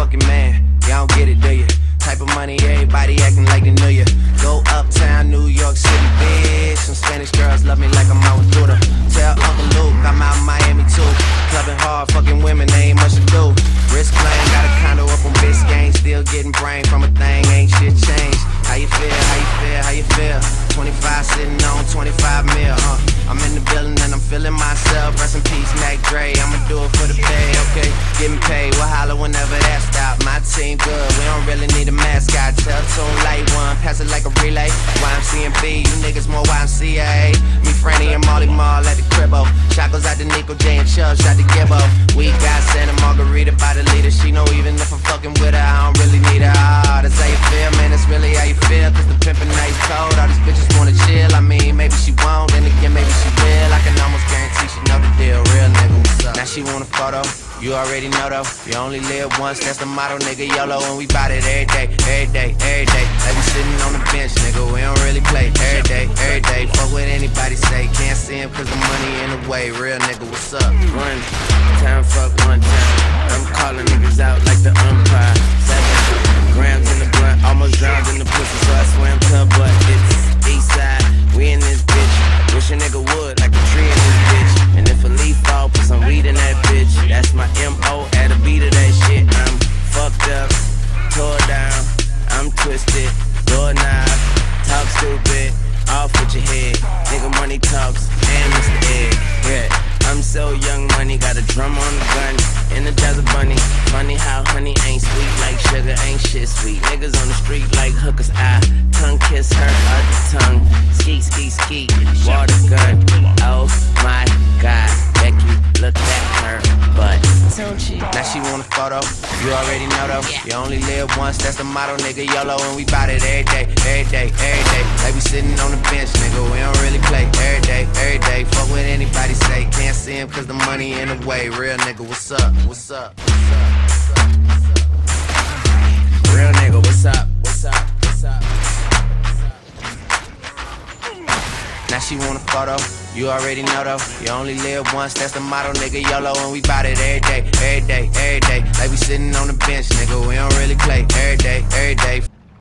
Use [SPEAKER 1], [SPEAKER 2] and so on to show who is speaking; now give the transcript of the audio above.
[SPEAKER 1] motherfucking man. Y'all don't get it, do you? Type of money, everybody acting like they knew you. Go uptown, New York City, bitch. Some Spanish girls love me like I'm out with Tell Uncle Luke I'm out in Miami too. Clubbing hard, fucking women, ain't much to do. Risk playing, got a condo up on Biscayne. Still getting brain from a thing, ain't shit changed. How you feel, how you feel, how you feel? 25 sitting on 25 mil, huh? I'm in the building and I'm feeling myself. Rest in peace, Mac Dre. I'ma do it for the pay, okay? Getting paid, we'll holler whenever that team good, we don't really need a mascot. Tell tune light one, pass it like a relay. YMC and B, you niggas more YMCA. Me, Franny, and Molly Mall at the cribbo. Shot goes out to Nico J and Chubb, shot to Gibbo. We got Santa Margarita by the leader. She know even if I'm fucking Now she want a photo. You already know though, you only live once, that's the motto, nigga. YOLO, and we bout it every day, every day, every day. Like we sitting on the bench, nigga, we don't really play every day, every day. Fuck what anybody say, can't see him cause the money in the way. Real nigga, what's up?
[SPEAKER 2] One time, fuck one time. I'm calling niggas out like the umpire. Twisted, talk stupid, off with your head. Nigga money talks, and Mr. Egg. Yeah. I'm so young money, got a drum on the gun, energize a bunny. Funny how honey ain't sweet like sugar, ain't shit sweet. Niggas on the street like hookers, I tongue kiss her other tongue. Ski, ski, ski, water gun. Now she
[SPEAKER 1] want a photo, you already know though. You only live once, that's the motto, nigga. YOLO, and we bout it every day, every day, every day. Like we sitting on the bench, nigga. We don't really play every day, every day. Fuck what anybody say, can't see him cause the money in the way. Real nigga, what's up? What's up? What's up? What's up?
[SPEAKER 2] Real nigga, what's up? What's up? What's up?
[SPEAKER 1] Now she want a photo, you already know though. You only live once, that's the motto, nigga. YOLO, and we bout it every day, every day, every day. Like we sitting on the bench, nigga. We don't really play every day, every day.